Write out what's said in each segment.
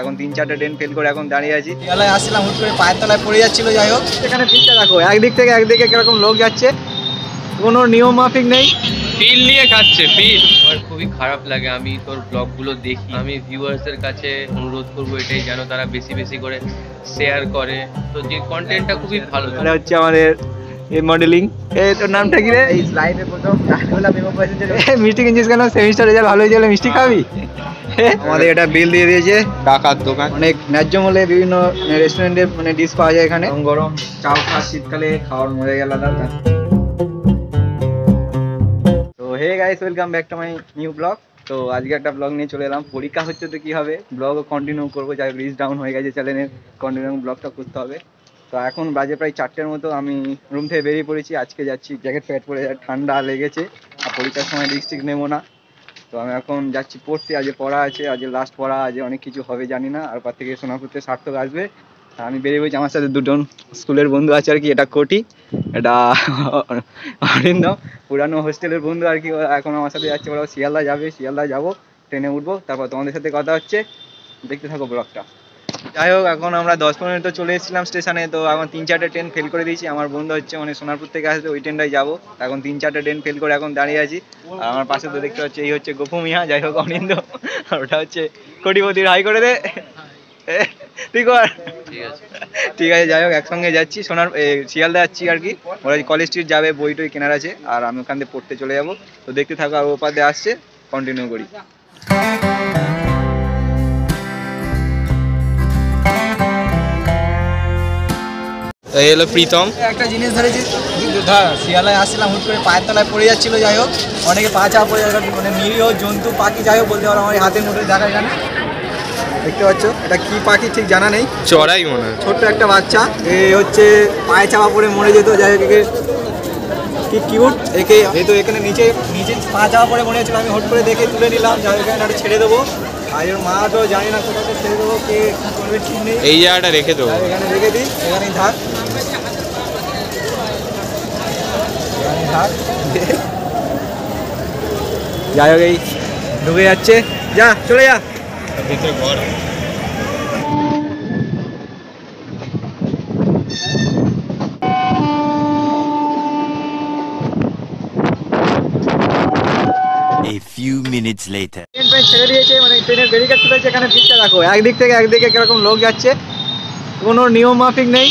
এখন তিন চারটে ট্রেন ফেল করে এখন দাঁড়িয়ে আছি। বেলায় আসছিলাম হুট করে পায়ের তলায় পড়ে যাচ্ছিল যাই হোক। এখানে ভিড়টা দেখো একদিক থেকে একদিকে কীরকম লোক যাচ্ছে কোনো নিয়ম মাফিক নেই। ফিল নিয়ে খাচ্ছে ফিল আমার খুবই খারাপ লাগে আমি তোর ব্লগগুলো দেখি। আমি ভিউয়ার্সদের কাছে অনুরোধ করব এটাই যেন তারা বেশি বেশি করে শেয়ার করে। তো যে কন্টেন্টটা খুবই ভালো। হচ্ছে আমাদের এই মডেলিং এ তোর নামটা কি রে? এই স্লাইডে প্রথম মিষ্টি কিনছিস কেন? সেমিস্টার রেজাল্ট ভালো হয়েছে বলে মিষ্টি খাবি? আমাদের এটা বিল দিয়ে দিয়েছে। ডাকাত দোকান। অনেক ন্যায্য মূল্যে বিভিন্ন রেস্টুরেন্টে মানে ডিশ পাওয়া যায় এখানে। গরম চাও খাওয়া শীতকালে খাওয়ার মজা গেল আলাদা তো hey guys welcome back to my new blog তো আজকে একটা ব্লগ নিয়ে চলে এলাম। পরীক্ষা হচ্ছে তো কি হবে? ব্লগ কন্টিনিউ করব যাই রিচ ডাউন হয়ে গেছে চ্যানেলের কন্টিনিউ ব্লগটা করতে হবে। তো এখন বাজে প্রায় চারটের মতো। আমি রুম থেকে বেরিয়ে পড়েছি। আজকে যাচ্ছি জ্যাকেট ফ্যাট পরে ঠান্ডা লেগেছে। আর পরীক্ষার সময় রিস্ক নেব না। তো আমি এখন যাচ্ছি পড়তে আজকে পড়া আছে আজকে লাস্ট পড়া আজকে অনেক কিছু হবে, জানি না। আর পর থেকে সোনাপুরতে সার্থক আসবে। আমি বেরিয়ে পড়েছি আমার সাথে দুজন স্কুলের বন্ধু আছে আর কি, এটা কোটি, এটা অরিন্দ পুরানো হোস্টেলের বন্ধু আর কি এখন আমার সাথে যাচ্ছে ওরা শিয়ালদা যাবে, শিয়ালদা যাব, ট্রেনে উঠবো, তারপর তোমাদের সাথে কথা হচ্ছে। দেখতে থাকো ব্লগটা। যাই হোক, এখন আমরা দশ পনেরো তো চলে এসেছিলাম স্টেশনে, তো এখন তিন চারটে ট্রেন ফেল করে দিয়েছি। আমার বন্ধু হচ্ছে মানে সোনারপুর থেকে আসবে, ওই ট্রেনটাই যাব। এখন তিন চারটে ট্রেন ফেল করে এখন দাঁড়িয়ে আছি। আর আমার পাশে তো দেখতে পাচ্ছি, এই হচ্ছে গোপু মিয়া, যাই হোক অনিন্দ ওটা হচ্ছে কোটিপতির হাই করে দে। ঠিক আছে ঠিক আছে, যাই হোক, একসঙ্গে যাচ্ছি। সোনার শিয়ালদা যাচ্ছি আর কি। ওরা কলেজ স্ট্রিট যাবে, বই টই কেনার আছে। আর আমি ওখান থেকে পড়তে চলে যাব। তো দেখতে থাকো, আর ওপার দিয়ে আসছে। কন্টিনিউ করি। এই হলো প্রীতম। একটা জিনিস ধরেছি ধর শিয়ালায় আসছিলাম হুট করে পায়ের তলায় পড়ে যাচ্ছিল যাই হোক অনেকে পা চাপা পড়ে যাবে মানে নিরীহ জন্তু পাখি যাই হোক বলতে পারো আমার হাতের মুঠোয় দেখা এখানে দেখতে পাচ্ছ এটা কি পাখি ঠিক জানা নেই। চড়াই মনে হয়। ছোট্ট একটা বাচ্চা এ হচ্ছে পায়ে চাপা পড়ে মরে যেত যাই হোক একে কি কিউট একে এই তো এখানে নিচে নিচে পা চাপা পড়ে মনে হচ্ছিল আমি হুট করে দেখে তুলে নিলাম যাই হোক এখানে ছেড়ে দেবো। আর এর মা তো জানি না কোথাও ছেড়ে দেবো কে কি করবে ঠিক নেই। এই জায়গাটা রেখে দেবো। আর এখানে রেখে দিই এখানেই থাক এখানেই থাক যাই হোক এই ঢুকে যাচ্ছে। যা চলে যা। ভিতরে ঘর A few minutes later. Train ফ্রেন ছেড়ে দিয়েছে মানে ট্রেনের ব্যারিকেড তুলেছে এখানে ভিড়টা দেখো একদিক থেকে একদিকে কীরকম লোক যাচ্ছে কোনো নিয়ম মাফিক নেই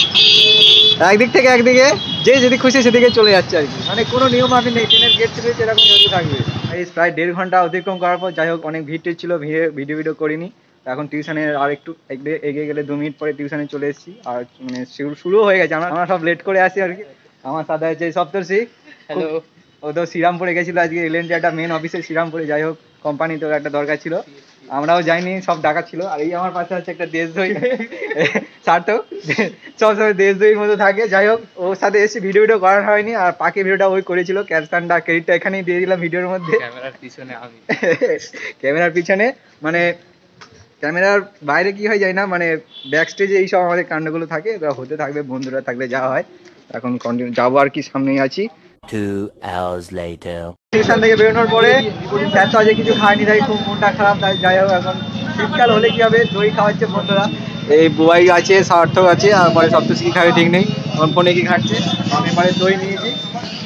একদিক থেকে একদিকে যে যেদিক খুশি সেদিকে চলে যাচ্ছে আর কি। মানে কোনো নিয়ম মাফিক নেই ট্রেনের গেট তুলেছে এরকম চলতে থাকবে। প্রায় দেড় ঘণ্টা অতিক্রম করার পর যাই হোক অনেক ভিড় ছিল ভিড়ে ভিডিও ভিডিও করিনি। এখন টিউশনে আর একটু এগিয়ে- এগিয়ে গেলে দু মিনিট পরে টিউশনে চলে এসেছি। আর মানে শুরু শুরু হয়ে গেছে আমরা আমরা সব লেট করে আসি আর কি। আমার সাথে আছে সপ্তর্ষি। হ্যালো ও তো শ্রীরামপুরে গেছিল আজকে এলেন যে একটা মেন অফিসে শ্রীরামপুরে যাই হোক কোম্পানি তো একটা দরকার ছিল। আমরাও যাইনি সব ডাকা ছিল। আর এই আমার পাশে হচ্ছে একটা দেশদ্রোহী। সার্থক সবসময় দেশদ্রোহীর মতো থাকে। যাই হোক ওর সাথে এসে ভিডিও ভিডিও করার হয়নি আর পাখি ভিডিওটা ওই করেছিল। ক্যাপশনটা ক্রেডিটটা এখানেই দিয়ে দিলাম ভিডিওর মধ্যে। ক্যামেরার পিছনে আমি। ক্যামেরার পিছনে মানে ক্যামেরার বাইরে কি হয় যায় না মানে ব্যাক স্টেজে এইসব আমাদের কাণ্ডগুলো থাকে। হতে থাকবে বন্ধুরা থাকলে যাওয়া হয়। এখন কন্টিনিউ যাব আর কি সামনেই আছি। Two hours later. স্টেশন থেকে বেরোনোর পরে স্যার তো আজকে কিছু খায়নি তাই খুব মনটা খারাপ তাই যাই হোক এখন শীতকাল হলে কি হবে? দই খাওয়াচ্ছে বন্ধুরা। এই বুয়াই আছে সার্থক আছে আর পরে সপ্তশী কি খাবে ঠিক নেই। এখন ফোনে কি খাচ্ছে? আমি পরে দই নিয়েছি।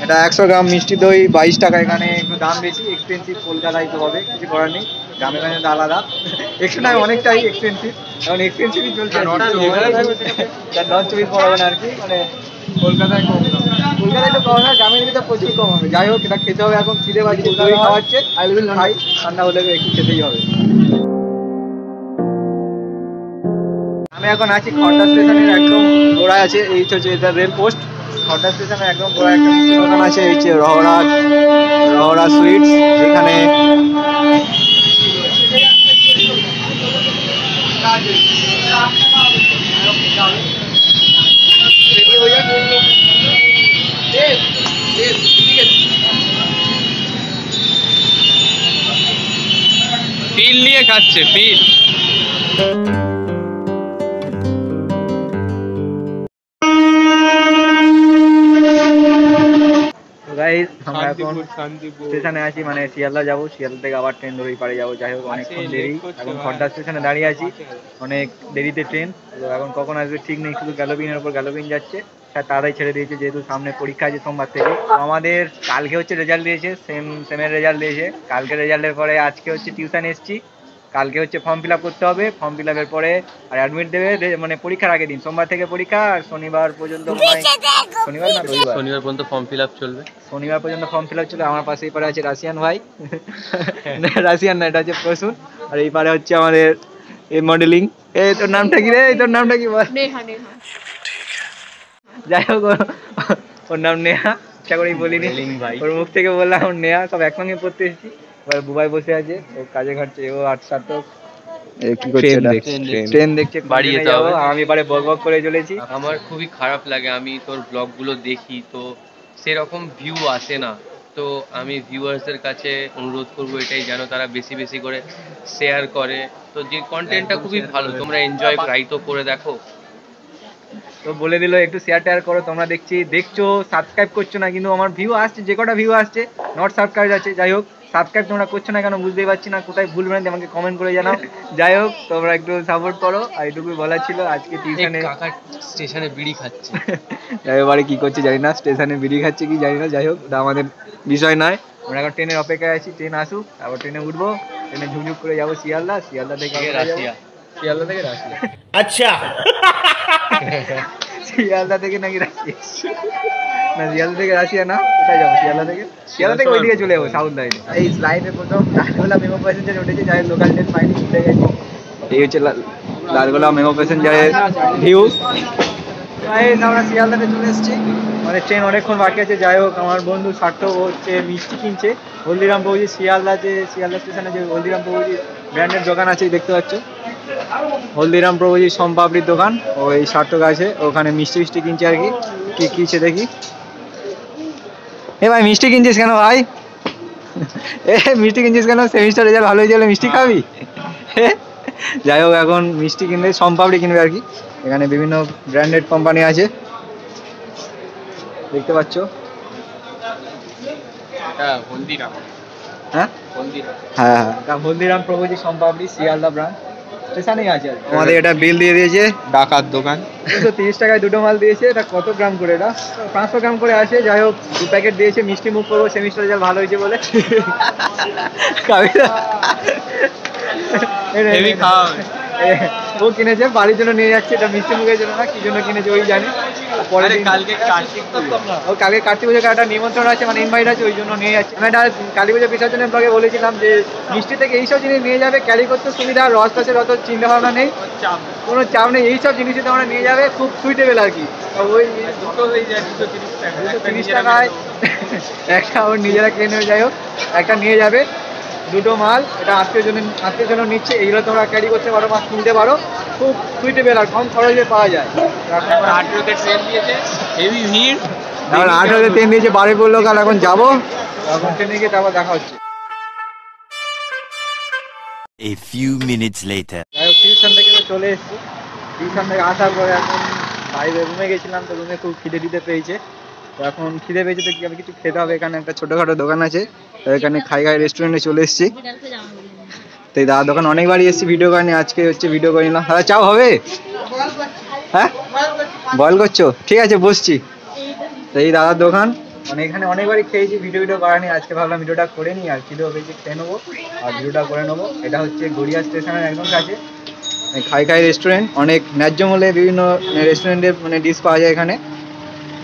এটা একশো গ্রাম মিষ্টি দই বাইশ টাকা এখানে একটু দাম বেশি এক্সপেন্সিভ কলকাতায় তো হবে কিছু করার নেই। গ্রামে গ্রামে তো আলাদা। একটু নয় অনেকটাই এক্সপেন্সিভ এখন এক্সপেন্সিভই চলছে। নন চব্বিশ পরগনা আর কি মানে কলকাতায় কম। কলকাতায় তো কম না গ্রামের দিকে তো প্রচুর কম হবে। যাই হোক এটা খেতে হবে এখন খিদে বাজছে দই খাওয়াচ্ছে আই উইল খাই ঠান্ডা হলে একটু খেতেই হবে। আমি এখন আছি খড়দা স্টেশনের একদম গোড়ায় আছে এই হচ্ছে এটা রেল পোস্ট খড়দা স্টেশনের একদম গোড়ায় একটা দোকান আছে এই হচ্ছে রহরা রহরা সুইটস এখানে ফিল নিয়ে খাচ্ছে ফিল গাইস আমরা এখন স্টেশনে আছি মানে শিয়ালদা যাব শিয়ালদা থেকে আবার ট্রেন ধরে পারে যাব। যাই হোক অনেকক্ষণ দেরি। এখন খড়দা স্টেশনে দাঁড়িয়ে আছি। অনেক দেরিতে ট্রেন এখন কখন আসবে ঠিক নেই শুধু গ্যালোপিনের উপর গ্যালোপিন যাচ্ছে। তাড়াতাড়ি ছেড়ে দিয়েছে যেহেতু সামনে পরীক্ষা আছে সোমবার থেকে। তো আমাদের কালকে হচ্ছে রেজাল্ট দিয়েছে সেম সেমের রেজাল্ট দিয়েছে। কালকে রেজাল্টের পরে আজকে হচ্ছে টিউশন এসছি। কালকে হচ্ছে ফর্ম ফিল আপ করতে হবে। ফর্ম ফিল আপের পরে আর অ্যাডমিট দেবে মানে পরীক্ষার আগের দিন। সোমবার থেকে পরীক্ষা আর শনিবার পর্যন্ত শনিবার না রবিবার? শনিবার পর্যন্ত ফর্ম ফিল আপ চলবে। শনিবার পর্যন্ত ফর্ম ফিল আপ ছিল আমার পাশেই পারে আছে রাশিয়ান ভাই। রাশিয়ান না এটা হচ্ছে প্রসূন। আর এই পারে হচ্ছে আমাদের এই মডেলিং এই তোর নামটা কি রে? এই তোর নামটা কি বল? নেহা নেহা। যাই হোক ওর- নাম নেহা ইচ্ছা করেই বলিনি। ওর মুখ থেকে বললাম ওর নেহা সব একসঙ্গে পড়তে এসেছি। এবার বুবাই বসে আছে ও কাজে ঘাটছে ও আট সাতক। কি করছে ট্রেন দেখছে, ট্রেন ট্রেন দেখছে। বাড়ি বাড়ি যেতে হবে। আমি এবারে বক বক করে চলেছি। আমার খুবই খারাপ লাগে আমি তোর ব্লগগুলো দেখি তো সেরকম ভিউ আসে না। তো আমি ভিউয়ার্সদের কাছে অনুরোধ করব এটাই যেন তারা বেশি বেশি করে শেয়ার করে। তো যে কন্টেন্টটা খুবই ভালো তোমরা এনজয় ট্রাই তো করে দেখো। তো বলে দিল একটু শেয়ার টেয়ার করো তোমরা দেখছি দেখছ সাবস্ক্রাইব করছ না কিন্তু আমার ভিউ আসছে যে কটা ভিউ আসছে নট সাবস্ক্রাইব আছে যাই হোক সাবস্ক্রাইব তোমরা করছ না কেন বুঝতেই পারছি না কোথায় ভুল ভ্রান্তি আমাকে কমেন্ট করে জানাও যাই হোক তোমরা একটু সাপোর্ট করো আর এটুকুই বলার ছিল আজকে টিউশনে স্টেশনে বিড়ি খাচ্ছে। যাই এবারে কি করছে জানি না স্টেশনে বিড়ি খাচ্ছে কি জানি না যাই হোক ওটা আমাদের বিষয় নয়। আমরা এখন ট্রেনের অপেক্ষায় আছি ট্রেন আসুক তারপর ট্রেনে উঠবো ট্রেনে ঝুকঝুক করে যাব শিয়ালদা শিয়ালদা থেকে রাশিয়া শিয়ালদা থেকে রাশিয়া। শিয়ালদা থেকে নাকি রাশিয়া? না শিয়ালদা থেকে রাশিয়া না কোথায় যাব? শিয়ালদা থেকে? শিয়ালদা থেকে ওইদিকে চলে যাব সাউথ লাইনে এই লাইনে প্রথম লালগোলা মেমো প্যাসেঞ্জার উঠেছে যাই লোকাল ট্রেন পাইনি ভুলে গেছি। এই হচ্ছে লাল- লালগোলা মেমো প্যাসেঞ্জারের ভিউ আমরা শিয়ালদাতে চলে এসেছি। মানে ট্রেন অনেকক্ষণ বাকি আছে যাই হোক আমার বন্ধু সার্থক হচ্ছে মিষ্টি কিনছে। হলদিরাম প্রভুজি শিয়ালদা যে শিয়ালদা স্টেশনে যে হলদিরাম প্রভুজি ব্র্যান্ডের দোকান আছে দেখতে পাচ্ছ। হলদিরাম প্রভুজি সোমপাপড়ির দোকান ওই সার্থক আছে ওখানে মিষ্টি মিষ্টি কিনছে আর কি। কি কিনছে দেখি। এ ভাই মিষ্টি কিনছিস কেন ভাই? এ মিষ্টি কিনছিস কেন? সেমিস্টার রেজাল্ট ভালো হয়েছে মিষ্টি খাবি? যাই হোক এখন মিষ্টি কিনবে সোমপাপড়ি কিনবে আর কি। এখানে বিভিন্ন ব্র্যান্ডেড কোম্পানি আছে। দেখতে পাচ্ছ? হ্যাঁ? হলদিরাম। হ্যাঁ হ্যাঁ। হ্যাঁ হলদিরাম প্রভুজি সোমপাপড়ি শিয়ালদা ব্রাঞ্চ স্টেশনেই আছে আমাদের এটা বিল দিয়ে দিয়েছে ডাকাত দোকান। দুশো তিরিশ টাকায় দুটো মাল দিয়েছে এটা কত গ্রাম করে এটা? পাঁচশো গ্রাম করে আছে যাই হোক দু প্যাকেট দিয়েছে মিষ্টি মুখ করব সেমিস্টার রেজাল্ট ভালো হয়েছে বলে। খাওয়া ও কিনেছে বাড়ির জন্য নিয়ে যাচ্ছে এটা মিষ্টি মুখের জন্য না কি জন্য কিনেছে ওই জানি। পরে কালকে কার্তিক পুজো। ও কালকে কার্তিক পুজোর একটা নিমন্ত্রণ আছে মানে ইনভাইট আছে ওই জন্য নিয়ে যাচ্ছে। আমি একটা কালী পুজো বিসর্জনের ব্লগে বলেছিলাম যে মিষ্টি থেকে এইসব জিনিস নিয়ে যাবে ক্যারি করতে সুবিধা রস টসের অত চিন্তা ভাবনা নেই। কোনো চাপ নেই এইসব জিনিসই তোমরা নিয়ে যাবে খুব সুইটেবল আর কি। ওই দুশো তিরিশ টাকায়। একটা ওর নিজেরা কিনে যাই হোক একটা নিয়ে যাবে। দুটো মাল এটা আত্মীয় জন আত্মীয় জন নিচ্ছে এইগুলো তোমরা ক্যারি করতে পারো বা কিনতে পারো। খুব সুইটেবল আর কম খরচে পাওয়া যায়। আঠেরোতে ট্রেন দিয়েছে হেভি ভিড়। হাজার ট্রেন দিয়েছে বাড়ি পড়ল কাল এখন যাব। এখন ট্রেনে গিয়ে তারপর দেখা হচ্ছে। A few minutes later. Tuition থেকে চলে এসেছি। টিউশন থেকে আসার পরে এখন রুমে গেছিলাম তো রুমে খুব খিদে টিদে পেয়েছে। এখন খিদে পেয়েছে তো আমি কিছু খেতে হবে। এখানে একটা ছোটোখাটো দোকান আছে। এখানে খাই খাই রেস্টুরেন্টে চলে এসেছি। তো এই দাদার দোকান অনেকবারই এসেছি ভিডিও করে আজকে হচ্ছে ভিডিও করে নিলাম। দাদা, চাও হবে? হ্যাঁ? বয়েল করছ? ঠিক আছে, বসছি। তো এই দাদার দোকান। মানে এখানে অনেকবারই খেয়েছি ভিডিও ভিডিও করানি আজকে ভাবলাম ভিডিওটা করে নিই আর খিদেও পেয়েছি খেয়ে নেব। আর ভিডিওটা করে নেব। এটা হচ্ছে গড়িয়া স্টেশনের একদম কাছে। খাই খাই রেস্টুরেন্ট অনেক ন্যায্য মূল্যে বিভিন্ন রেস্টুরেন্টের মানে ডিশ পাওয়া যায় এখানে।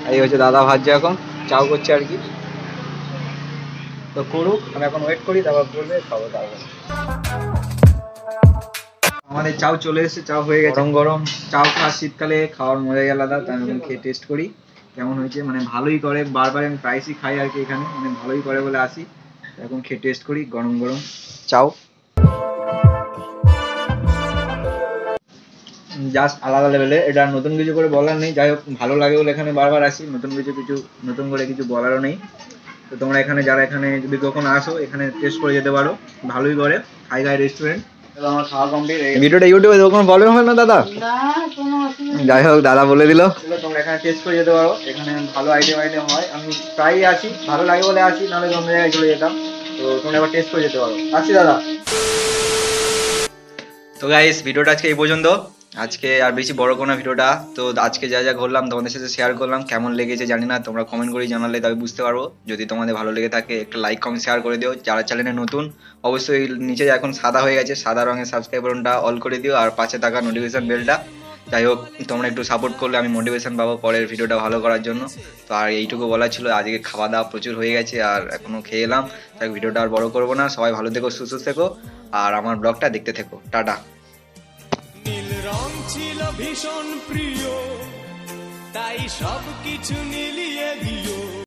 এই হচ্ছে দাদা ভাজছে এখন চাও করছে আর কি। তো করুক আমি এখন ওয়েট করি তারপর বলবে খাব তারপর। আমাদের চাও চলে এসেছে চাও হয়ে গেছে। গরম গরম। চাও খাওয়া শীতকালে খাওয়ার মজাই আলাদা তাই আমি খেয়ে টেস্ট করি। কেমন হয়েছে? মানে ভালোই করে বারবার আমি প্রাইসই খাই আর কি এখানে মানে ভালোই করে বলে আসি। এখন খেয়ে টেস্ট করি গরম গরম। চাও। জাস্ট আলাদা লেভেলে এটা নতুন কিছু করে বলার নেই। যাই হোক ভালো লাগে বলে এখানে বারবার আসি। নতুন কিছু কিছু নতুন করে কিছু বলারও নেই। তো তোমরা এখানে যারা এখানে যদি কখনো আসো এখানে টেস্ট করে যেতে পারো। ভালোই করে। হাই খাই রেস্টুরেন্ট আমার খাওয়া কমপ্লিট ভিডিওটা ইউটিউবে কোনো প্রবলেম হয় না দাদা? যাই হোক দাদা বলে দিল। তোমরা এখানে টেস্ট করে যেতে পারো। এখানে ভালো আইটেম আইটেম হয়। আমি প্রায়ই আসি। ভালো লাগে বলে আসি নাহলে অন্য জায়গায় চলে যেতাম। তো তোমরা একবার টেস্ট করে যেতে পারো। আসছি দাদা। তো গাইস ভিডিওটা আজকে এই পর্যন্ত। আজকে আর বেশি বড় কোনো ভিডিওটা। তো আজকে যা যা ঘুরলাম তোমাদের সাথে শেয়ার করলাম, কেমন লেগেছে জানি না, তোমরা কমেন্ট করে জানালে তবে বুঝতে পারব। যদি তোমাদের ভালো লেগে থাকে, একটা লাইক কমেন্ট শেয়ার করে দিও। যারা চ্যানেলে নতুন, অবশ্যই নিচে এখন সাদা হয়ে গেছে, সাদা রঙের সাবস্ক্রাইব বাটনটা অল করে দিও আর পাশে থাকা নোটিফিকেশন বেলটা যাই হোক, তোমরা একটু সাপোর্ট করলে আমি মোটিভেশন পাবো পরের ভিডিওটা ভালো করার জন্য। তো আর এইটুকু বলা ছিল, আজকে খাওয়া দাওয়া প্রচুর হয়ে গেছে আর এখনও খেয়ে এলাম। তাই ভিডিওটা আর বড় করব না। সবাই ভালো থেকো, সুস্থ থেকো। আর আমার ব্লগটা দেখতে থেকো। টাটা। ছিল ভীষণ প্রিয় তাই সব কিছু মিলিয়ে দিও।